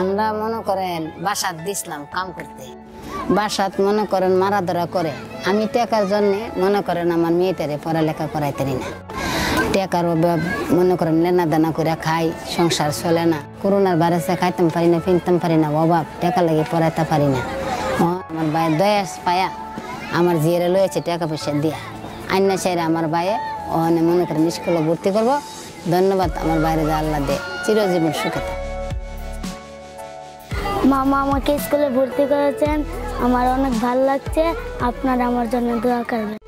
আমরা মনে করেন বাসাত দিছিলাম কাম করতে। বাসাত মনে করেন মারা ধরা করে। আমি টাকার জন্য মনে করেন আমার মেয়েটারে পড়ালেখা করাইতেনি না টাকার অভাব মনে করেন লেনা দানা করে খাই, সংসার চলে না। করোনার বারেসে খাইতাম পারি না কিনতাম পারি না, অভাব। টাকা লাগে পড়াইতে পারি না। আমার ভাই দয়াস পায়া আমার জিয়ারে লয়েছে টাকা পয়সা দিয়া। আইনা চাইরে আমার ভাইয়ে ওখানে মনে করেন স্কুলে ভর্তি করব। ধন্যবাদ আমার বাইরে যা আল্লাহ দে চিরজীবন সুখে থাক। মামা আমাকে স্কুলে ভর্তি করেছেন। আমার অনেক ভালো লাগছে। আপনারা আমার জন্য দোয়া করবেন।